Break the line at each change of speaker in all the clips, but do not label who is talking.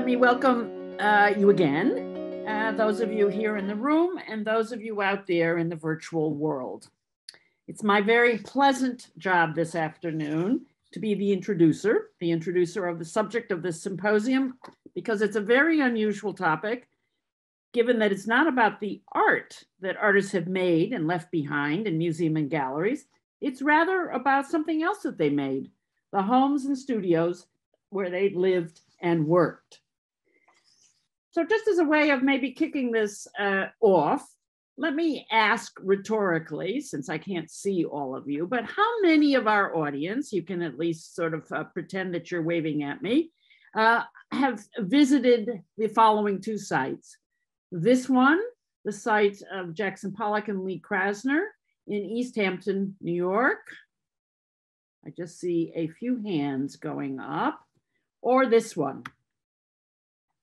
Let me welcome uh, you again, uh, those of you here in the room and those of you out there in the virtual world. It's my very pleasant job this afternoon to be the introducer, the introducer of the subject of this symposium, because it's a very unusual topic, given that it's not about the art that artists have made and left behind in museum and galleries. It's rather about something else that they made, the homes and studios where they lived and worked. So just as a way of maybe kicking this uh, off, let me ask rhetorically, since I can't see all of you, but how many of our audience, you can at least sort of uh, pretend that you're waving at me, uh, have visited the following two sites? This one, the site of Jackson Pollock and Lee Krasner in East Hampton, New York. I just see a few hands going up. Or this one,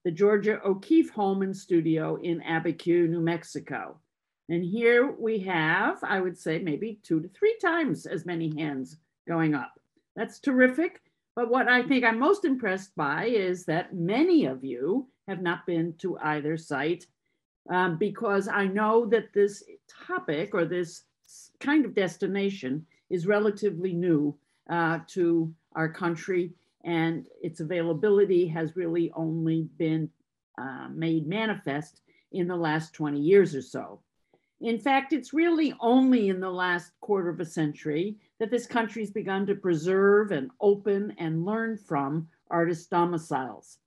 the Georgia O'Keeffe Home and Studio in Abiquiu, New Mexico. And here we have, I would say, maybe two to three times as many hands going up. That's terrific. But what I think I'm most impressed by is that many of you have not been to either site um, because I know that this topic or this kind of destination is relatively new uh, to our country and its availability has really only been uh, made manifest in the last 20 years or so. In fact, it's really only in the last quarter of a century that this country's begun to preserve and open and learn from artist domiciles.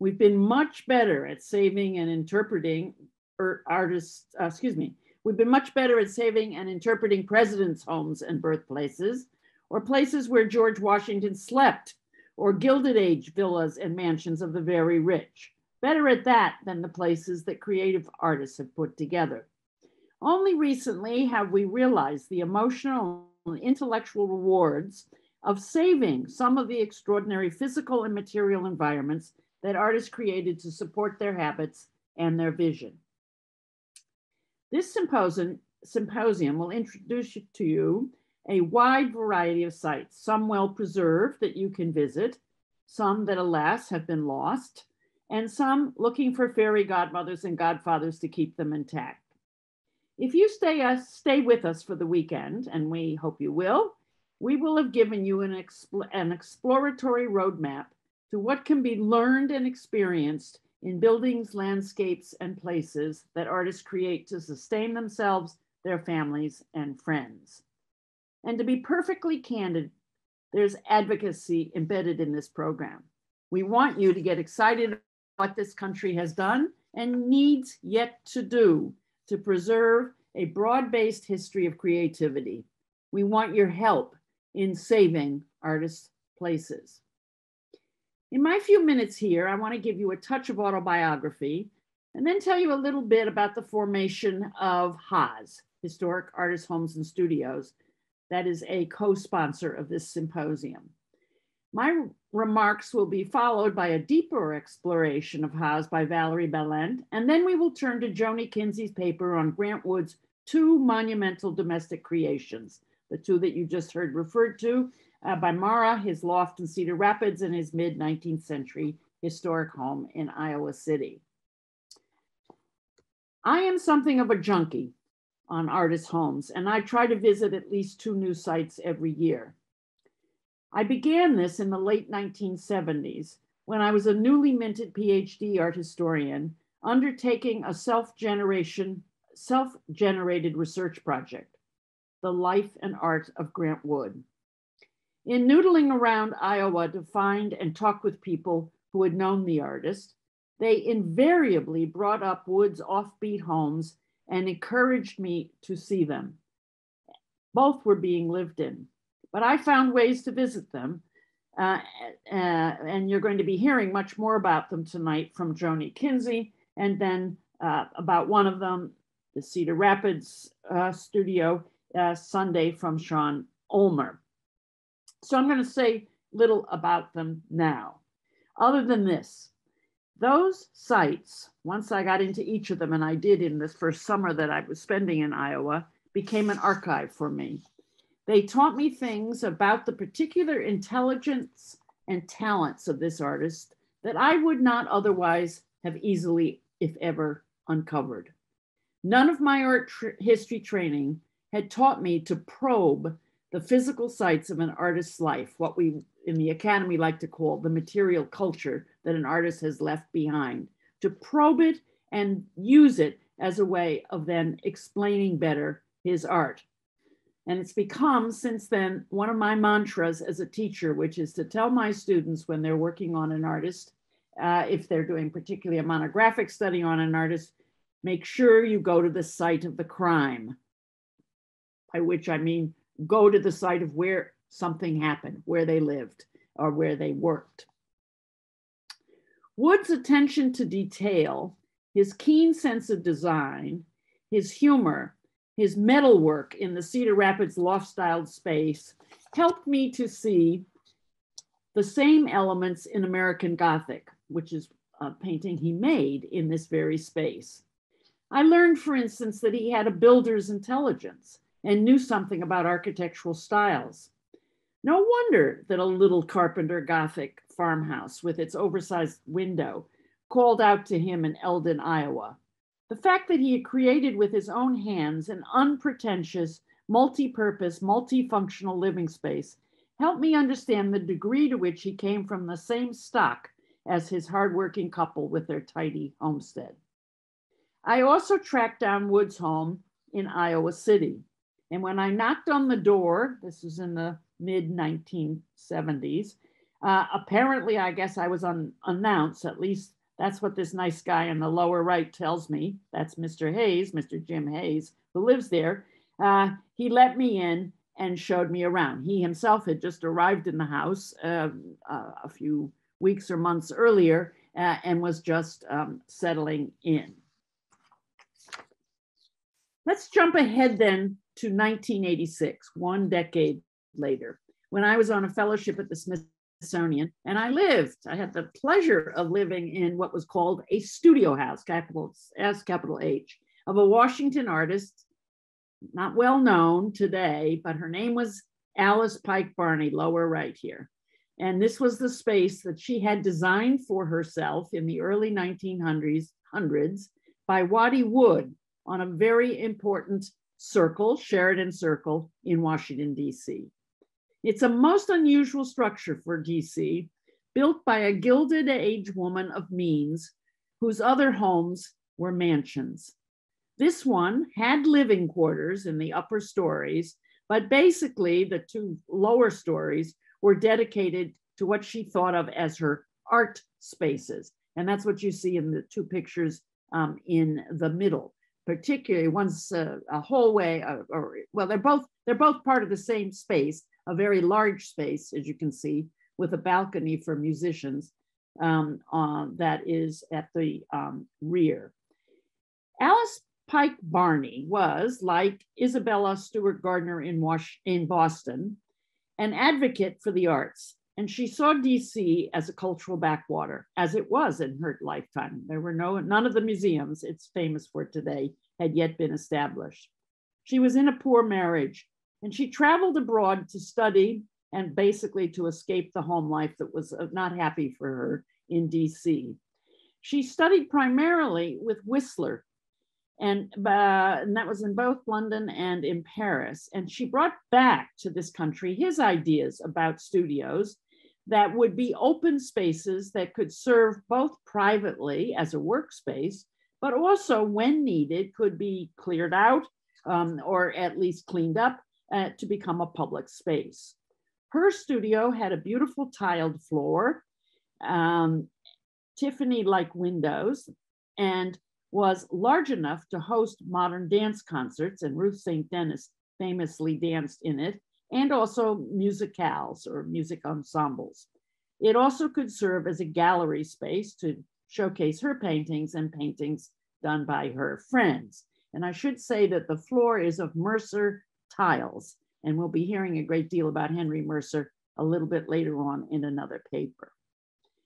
We've been much better at saving and interpreting er, artists, uh, excuse me, we've been much better at saving and interpreting presidents' homes and birthplaces, or places where George Washington slept or Gilded Age villas and mansions of the very rich. Better at that than the places that creative artists have put together. Only recently have we realized the emotional and intellectual rewards of saving some of the extraordinary physical and material environments that artists created to support their habits and their vision. This symposium, symposium will introduce you to you a wide variety of sites, some well preserved that you can visit, some that alas have been lost, and some looking for fairy godmothers and godfathers to keep them intact. If you stay, us, stay with us for the weekend, and we hope you will, we will have given you an, expl an exploratory roadmap to what can be learned and experienced in buildings, landscapes, and places that artists create to sustain themselves, their families, and friends. And to be perfectly candid, there's advocacy embedded in this program. We want you to get excited about what this country has done and needs yet to do to preserve a broad-based history of creativity. We want your help in saving artists' places. In my few minutes here, I want to give you a touch of autobiography and then tell you a little bit about the formation of HAS, Historic Artists Homes and Studios, that is a co-sponsor of this symposium. My remarks will be followed by a deeper exploration of HAS by Valerie Balint, and then we will turn to Joni Kinsey's paper on Grant Wood's two monumental domestic creations, the two that you just heard referred to uh, by Mara, his loft in Cedar Rapids and his mid 19th century historic home in Iowa City. I am something of a junkie on artist homes, and I try to visit at least two new sites every year. I began this in the late 1970s when I was a newly minted PhD art historian undertaking a self-generation, self-generated research project, The Life and Art of Grant Wood. In noodling around Iowa to find and talk with people who had known the artist, they invariably brought up Wood's offbeat homes and encouraged me to see them. Both were being lived in, but I found ways to visit them. Uh, uh, and you're going to be hearing much more about them tonight from Joni Kinsey, and then uh, about one of them, the Cedar Rapids uh, studio, uh, Sunday from Sean Ulmer. So I'm going to say little about them now. Other than this, those sites, once I got into each of them, and I did in this first summer that I was spending in Iowa, became an archive for me. They taught me things about the particular intelligence and talents of this artist that I would not otherwise have easily, if ever, uncovered. None of my art tr- history training had taught me to probe the physical sites of an artist's life, what we in the academy like to call the material culture that an artist has left behind, to probe it and use it as a way of then explaining better his art. And it's become since then one of my mantras as a teacher, which is to tell my students when they're working on an artist, uh, if they're doing particularly a monographic study on an artist, make sure you go to the site of the crime. By which I mean go to the site of where something happened, where they lived or where they worked. Wood's attention to detail, his keen sense of design, his humor, his metalwork in the Cedar Rapids loft styled space helped me to see the same elements in American Gothic, which is a painting he made in this very space. I learned, for instance, that he had a builder's intelligence and knew something about architectural styles. No wonder that a little carpenter Gothic farmhouse with its oversized window called out to him in Eldon, Iowa. The fact that he had created with his own hands an unpretentious, multi purpose, multifunctional living space helped me understand the degree to which he came from the same stock as his hardworking couple with their tidy homestead. I also tracked down Wood's home in Iowa City. And when I knocked on the door, this was in the mid 1970s, uh, apparently, I guess I was unannounced, at least that's what this nice guy in the lower right tells me. That's Mr. Hayes, Mr. Jim Hayes, who lives there. Uh, he let me in and showed me around. He himself had just arrived in the house uh, uh, a few weeks or months earlier uh, and was just um, settling in. Let's jump ahead then to 1986, one decade later, when I was on a fellowship at the Smithsonian, and I lived. I had the pleasure of living in what was called a studio house, capital S, capital H, of a Washington artist, not well known today, but her name was Alice Pike Barney, lower right here. And this was the space that she had designed for herself in the early 1900s hundreds by Waddy Wood on a very important circle, Sheridan Circle in Washington, D.C. It's a most unusual structure for DC, built by a gilded age woman of means whose other homes were mansions. This one had living quarters in the upper stories, but basically the two lower stories were dedicated to what she thought of as her art spaces. And that's what you see in the two pictures um, in the middle particularly one's uh, a hallway uh, or well they're both they're both part of the same space a very large space, as you can see, with a balcony for musicians um, uh, that is at the um, rear. Alice Pike Barney was, like Isabella Stewart Gardner in, Was- in Boston, an advocate for the arts. And she saw DC as a cultural backwater, as it was in her lifetime. There were no, none of the museums it's famous for today had yet been established. She was in a poor marriage and she traveled abroad to study and basically to escape the home life that was uh, not happy for her in DC. She studied primarily with Whistler, and, uh, and that was in both London and in Paris. And she brought back to this country his ideas about studios that would be open spaces that could serve both privately as a workspace, but also when needed could be cleared out um, or at least cleaned up uh, to become a public space. Her studio had a beautiful tiled floor, um, Tiffany like windows, and was large enough to host modern dance concerts, and Ruth St. Denis famously danced in it, and also musicales or music ensembles. It also could serve as a gallery space to showcase her paintings and paintings done by her friends. And I should say that the floor is of Mercer tiles. And we'll be hearing a great deal about Henry Mercer a little bit later on in another paper.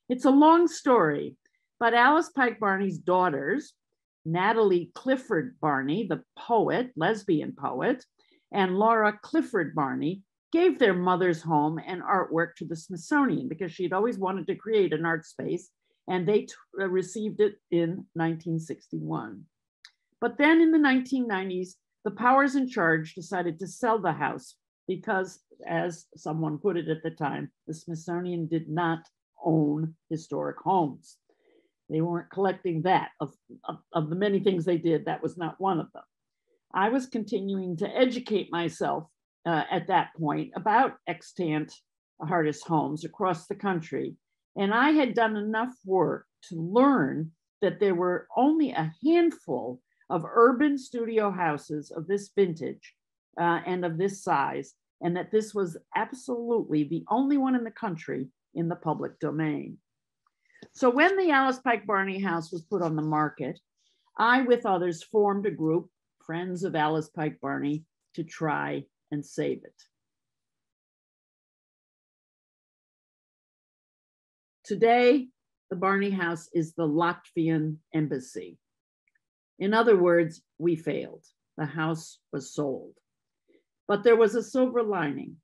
It's a long story, but Alice Pike Barney's daughters, Natalie Clifford Barney, the poet, lesbian poet, and Laura Clifford Barney gave their mother's home and artwork to the Smithsonian because she'd always wanted to create an art space and they uh, received it in 1961. But then in the 1990s, the powers in charge decided to sell the house because, as someone put it at the time, the Smithsonian did not own historic homes. They weren't collecting that. Of, of, of, the many things they did, that was not one of them. I was continuing to educate myself uh, at that point about extant artist homes across the country. And I had done enough work to learn that there were only a handful of urban studio houses of this vintage uh, and of this size, and that this was absolutely the only one in the country in the public domain. So when the Alice Pike Barney house was put on the market, I, with others, formed a group, Friends of Alice Pike Barney, to try and save it. Today, the Barney House is the Latvian embassy. In other words, we failed. The house was sold. But there was a silver lining.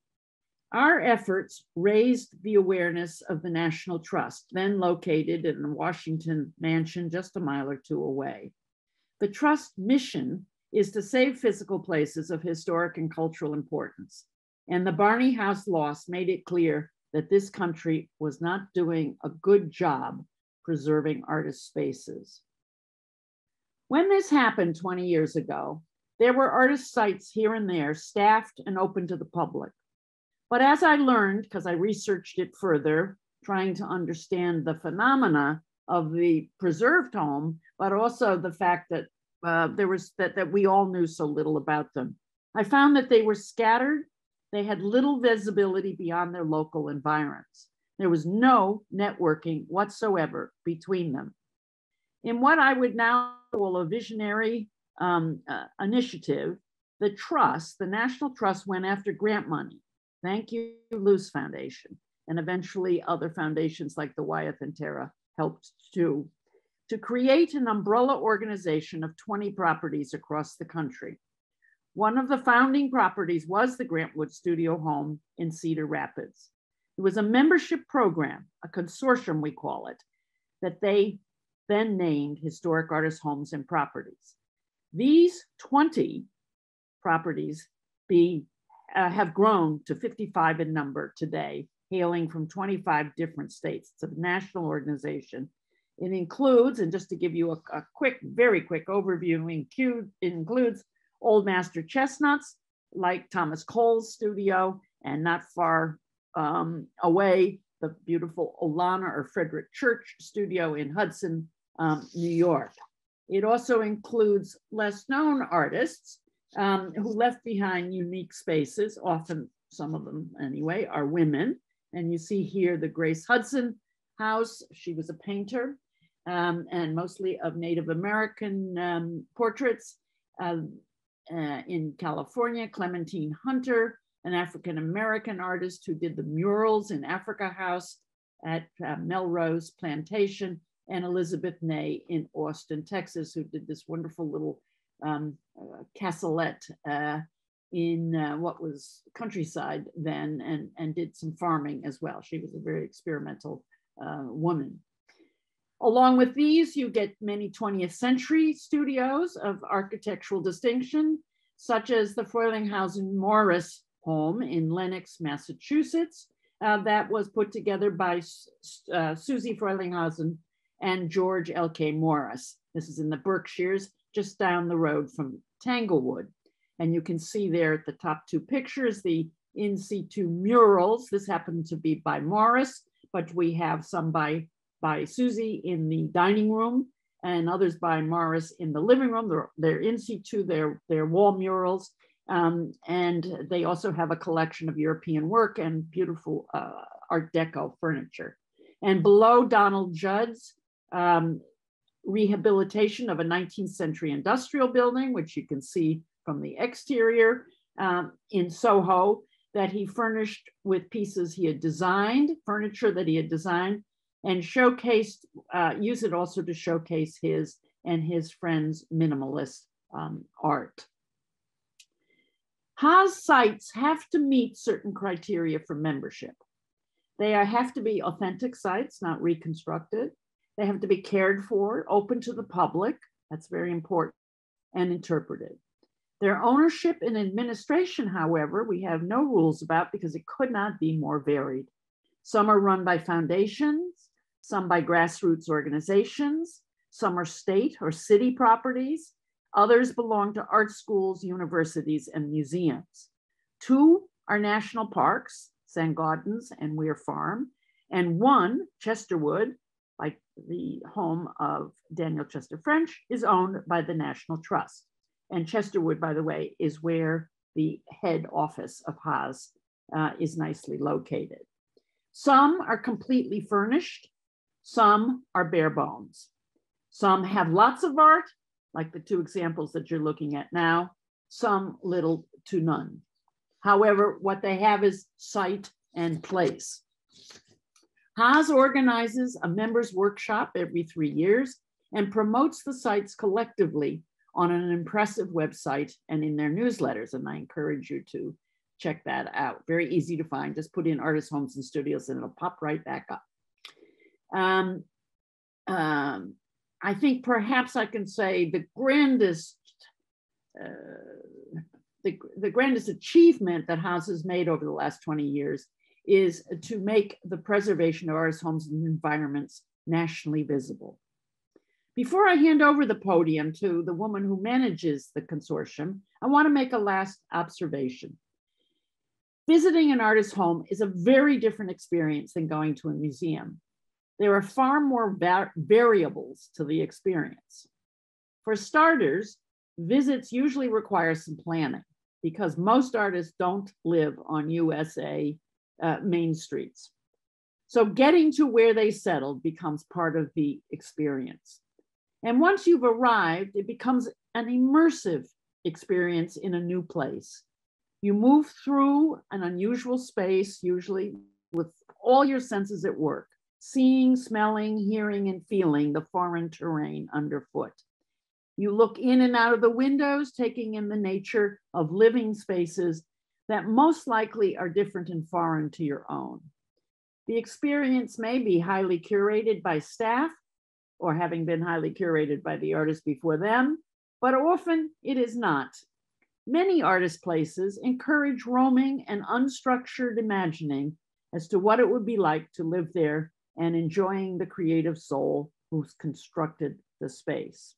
Our efforts raised the awareness of the National Trust, then located in a Washington mansion just a mile or two away. The Trust mission is to save physical places of historic and cultural importance. And the Barney House loss made it clear that this country was not doing a good job preserving artist spaces. When this happened 20 years ago, there were artist sites here and there staffed and open to the public. But as I learned, because I researched it further, trying to understand the phenomena of the preserved home, but also the fact that uh, there was that, that we all knew so little about them. I found that they were scattered. They had little visibility beyond their local environs. There was no networking whatsoever between them. In what I would now call a visionary um, uh, initiative, the trust, the National Trust, went after grant money Thank you, Luce Foundation, and eventually other foundations like the Wyeth and Terra helped too, to create an umbrella organization of 20 properties across the country. One of the founding properties was the Grant Wood Studio Home in Cedar Rapids. It was a membership program, a consortium, we call it, that they then named Historic Artist Homes and Properties. These 20 properties be uh, have grown to 55 in number today, hailing from 25 different states. It's a national organization. It includes, and just to give you a, a quick, very quick overview, includes old master chestnuts like Thomas Cole's studio, and not far um, away, the beautiful Olana or Frederic Church studio in Hudson, um, New York. It also includes less known artists um, who left behind unique spaces, often some of them anyway, are women. And you see here the Grace Hudson house. She was a painter um, and mostly of Native American um, portraits uh, uh, in California. Clementine Hunter, an African American artist who did the murals in Africa House at uh, Melrose Plantation, and Elizabeth Ney in Austin, Texas, who did this wonderful little um, uh, uh, in uh, what was countryside then and, and did some farming as well. She was a very experimental uh, woman. Along with these, you get many 20th century studios of architectural distinction, such as the Frelinghuysen Morris home in Lenox, Massachusetts, uh, that was put together by uh, Susie Frelinghuysen and George L.K. Morris. This is in the Berkshires just down the road from Tanglewood. And you can see there at the top two pictures, the in situ murals. This happened to be by Morris, but we have some by, by Susie in the dining room and others by Morris in the living room. They're, they're in situ, they're, they're wall murals. Um, and they also have a collection of European work and beautiful uh, Art Deco furniture. And below Donald Judd's um, rehabilitation of a 19th century industrial building, which you can see from the exterior um, in Soho, that he furnished with pieces he had designed, furniture that he had designed, and showcased, uh, use it also to showcase his and his friends' minimalist um, art. Haas sites have to meet certain criteria for membership. They are, have to be authentic sites, not reconstructed. They have to be cared for, open to the public. That's very important and interpreted. Their ownership and administration, however, we have no rules about because it could not be more varied. Some are run by foundations, some by grassroots organizations, some are state or city properties, others belong to art schools, universities, and museums. Two are national parks, St. Gaudens and Weir Farm, and one, Chesterwood, like the home of Daniel Chester French, is owned by the National Trust. And Chesterwood, by the way, is where the head office of Haas uh, is nicely located. Some are completely furnished, some are bare bones. Some have lots of art, like the two examples that you're looking at now, some little to none. However, what they have is site and place. Haas organizes a members workshop every three years and promotes the sites collectively on an impressive website and in their newsletters. And I encourage you to check that out. Very easy to find. Just put in artist homes and studios and it'll pop right back up. Um, um, I think perhaps I can say the grandest, uh, the, the grandest achievement that Haas has made over the last 20 years is to make the preservation of artists' homes and environments nationally visible. Before I hand over the podium to the woman who manages the consortium, I want to make a last observation. Visiting an artist's home is a very different experience than going to a museum. There are far more va variables to the experience. For starters, visits usually require some planning because most artists don't live on USA uh, main streets. So getting to where they settled becomes part of the experience. And once you've arrived, it becomes an immersive experience in a new place. You move through an unusual space, usually with all your senses at work seeing, smelling, hearing, and feeling the foreign terrain underfoot. You look in and out of the windows, taking in the nature of living spaces that most likely are different and foreign to your own. The experience may be highly curated by staff or having been highly curated by the artist before them, but often it is not. Many artist places encourage roaming and unstructured imagining as to what it would be like to live there and enjoying the creative soul who's constructed the space.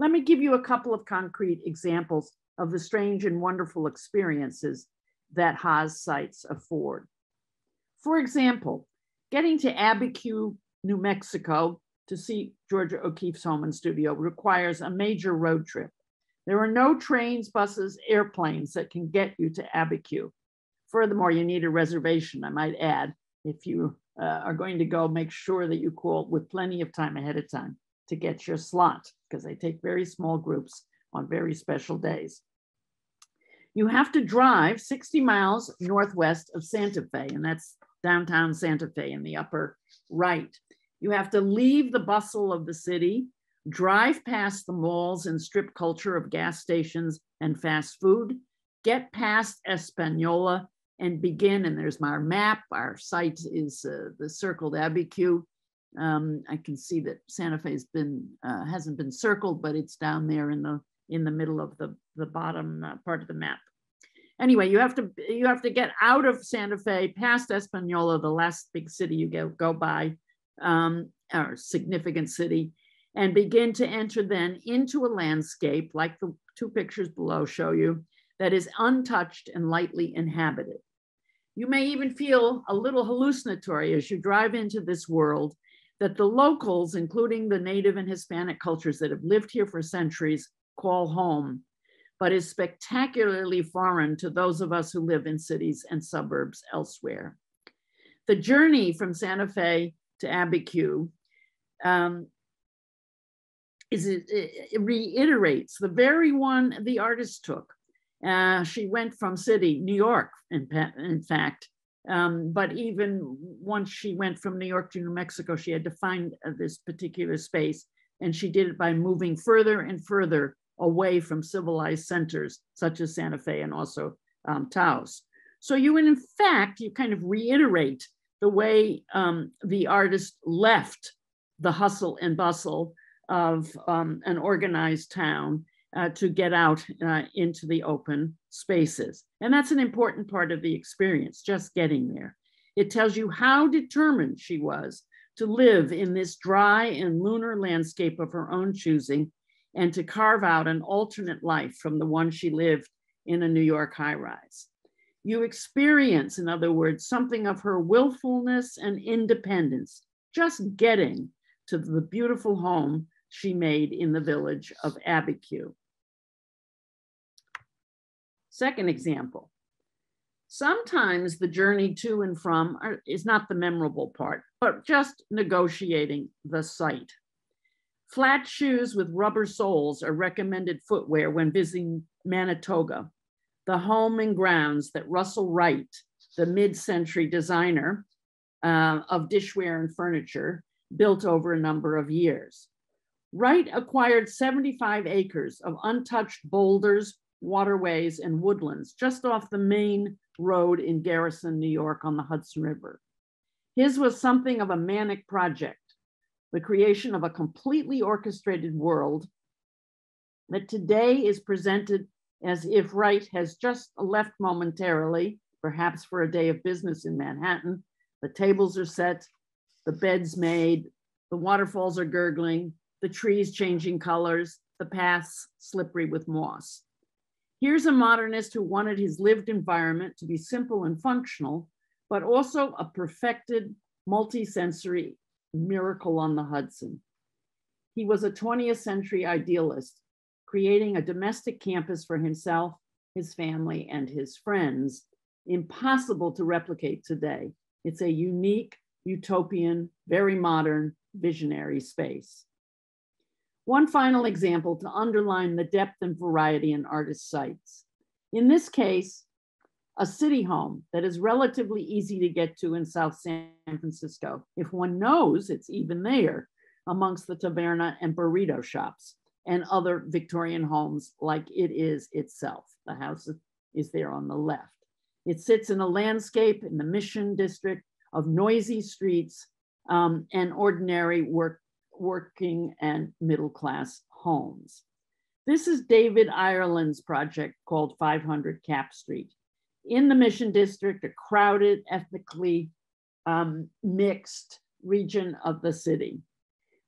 Let me give you a couple of concrete examples of the strange and wonderful experiences that Haas sites afford. For example, getting to Abiquiu, New Mexico to see Georgia O'Keeffe's home and studio requires a major road trip. There are no trains, buses, airplanes that can get you to Abiquiu. Furthermore, you need a reservation, I might add, if you uh, are going to go, make sure that you call with plenty of time ahead of time to get your slot because they take very small groups on very special days. You have to drive 60 miles northwest of Santa Fe, and that's downtown Santa Fe in the upper right. You have to leave the bustle of the city, drive past the malls and strip culture of gas stations and fast food, get past Espanola and begin. And there's my map. Our site is uh, the circled Abiquiu. Um, I can see that Santa Fe's been uh, hasn't been circled, but it's down there in the in the middle of the the bottom uh, part of the map. Anyway, you have to you have to get out of Santa Fe, past Espanola, the last big city you go go by, um, or significant city, and begin to enter then into a landscape like the two pictures below show you that is untouched and lightly inhabited. You may even feel a little hallucinatory as you drive into this world that the locals, including the native and Hispanic cultures that have lived here for centuries, call home, but is spectacularly foreign to those of us who live in cities and suburbs elsewhere. The journey from Santa Fe to Abiquiu um, is it, it reiterates the very one the artist took uh, she went from city, New York, in, in fact. Um, but even once she went from New York to New Mexico, she had to find uh, this particular space. And she did it by moving further and further away from civilized centers such as Santa Fe and also um, Taos. So you, in fact, you kind of reiterate the way um, the artist left the hustle and bustle of um, an organized town uh, to get out uh, into the open spaces. And that's an important part of the experience, just getting there. It tells you how determined she was to live in this dry and lunar landscape of her own choosing and to carve out an alternate life from the one she lived in a New York high rise. You experience, in other words, something of her willfulness and independence, just getting to the beautiful home she made in the village of Abiquiu. Second example. Sometimes the journey to and from are, is not the memorable part, but just negotiating the site. Flat shoes with rubber soles are recommended footwear when visiting Manitoga, the home and grounds that Russel Wright, the mid-century designer uh, of dishware and furniture, built over a number of years. Wright acquired 75 acres of untouched boulders, waterways, and woodlands just off the main road in Garrison, New York on the Hudson River. His was something of a manic project, the creation of a completely orchestrated world that today is presented as if Wright has just left momentarily, perhaps for a day of business in Manhattan. The tables are set, the beds made, the waterfalls are gurgling, the trees changing colors, the paths slippery with moss. Here's a modernist who wanted his lived environment to be simple and functional, but also a perfected multisensory miracle on the Hudson. He was a 20th century idealist creating a domestic campus for himself, his family, and his friends, impossible to replicate today. It's a unique, utopian, very modern, visionary space. One final example to underline the depth and variety in artist sites. In this case, a city home that is relatively easy to get to in South San Francisco, if one knows it's even there amongst the taverna and burrito shops and other Victorian homes like it is itself. The house is there on the left. It sits in a landscape in the Mission District of noisy streets um, and ordinary work, working and middle class homes. This is David Ireland's project called 500 Capp Street. In the Mission District, a crowded, ethnically um, mixed region of the city.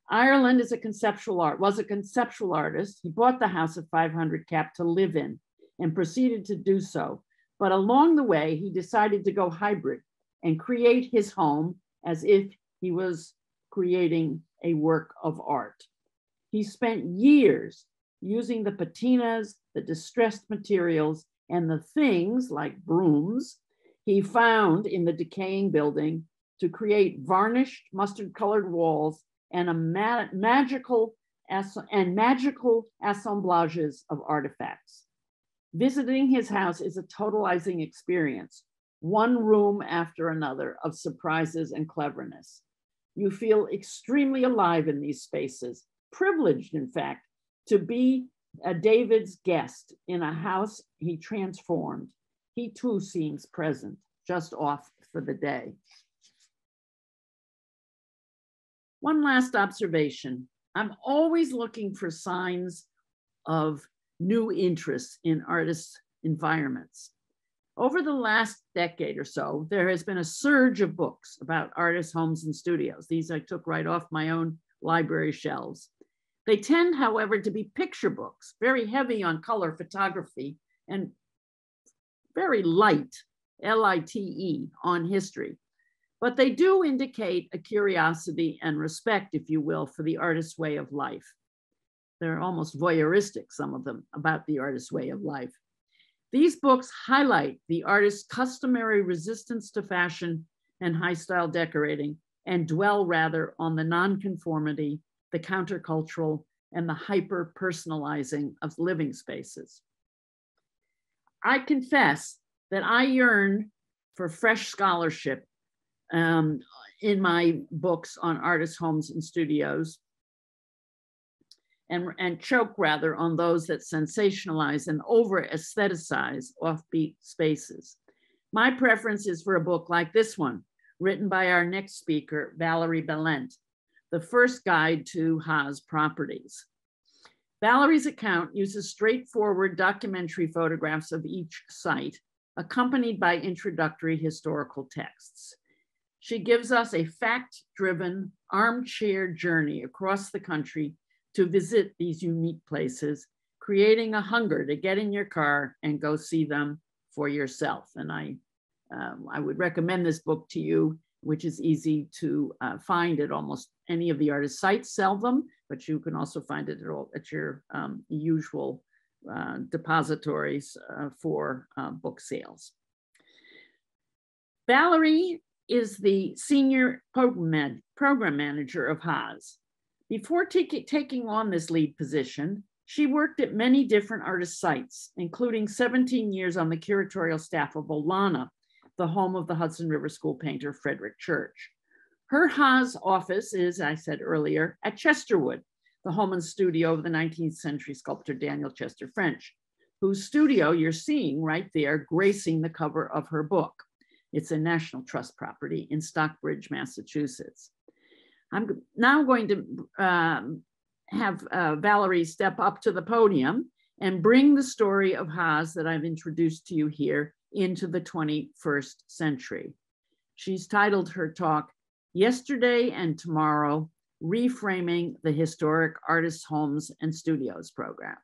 Ireland is a conceptual art, was a conceptual artist. He bought the house at 500 Capp to live in and proceeded to do so. But along the way, he decided to go hybrid and create his home as if he was creating a work of art. He spent years using the patinas, the distressed materials, and the things like brooms he found in the decaying building to create varnished mustard colored walls and a ma magical and magical assemblages of artifacts. Visiting his house is a totalizing experience, one room after another of surprises and cleverness. You feel extremely alive in these spaces, privileged, in fact, to be a David's guest in a house he transformed. He too seems present, just off for the day. One last observation. I'm always looking for signs of new interests in artists' environments. Over the last decade or so, there has been a surge of books about artists' homes and studios. These I took right off my own library shelves. They tend, however, to be picture books, very heavy on color photography and very light, L I T E, on history but they do indicate a curiosity and respect, if you will, for the artist's way of life. They're almost voyeuristic, some of them, about the artist's way of life. These books highlight the artist's customary resistance to fashion and high style decorating and dwell rather on the nonconformity, the countercultural, and the hyper personalizing of living spaces. I confess that I yearn for fresh scholarship um, in my books on artists' homes and studios, and, and choke rather on those that sensationalize and over aestheticize offbeat spaces. My preference is for a book like this one, written by our next speaker, Valerie Balint, the first guide to Haas properties. Valerie's account uses straightforward documentary photographs of each site, accompanied by introductory historical texts. She gives us a fact driven armchair journey across the country to visit these unique places, creating a hunger to get in your car and go see them for yourself. And I, um, I would recommend this book to you, which is easy to uh, find at almost any of the artist sites sell them, but you can also find it at, all, at your um, usual uh, depositories uh, for uh, book sales. Valerie is the senior program, program manager of Haas. Before taking on this lead position, she worked at many different artist sites, including 17 years on the curatorial staff of Olana, the home of the Hudson River School painter Frederic Church. Her Haas office is, I said earlier, at Chesterwood, the home and studio of the 19th century sculptor Daniel Chester French, whose studio you're seeing right there gracing the cover of her book. It's a National Trust property in Stockbridge, Massachusetts. I'm now going to um, have uh, Valerie step up to the podium and bring the story of Haas that I've introduced to you here into the 21st century. She's titled her talk, Yesterday and Tomorrow, Reframing the Historic Artists' Homes and Studios Program.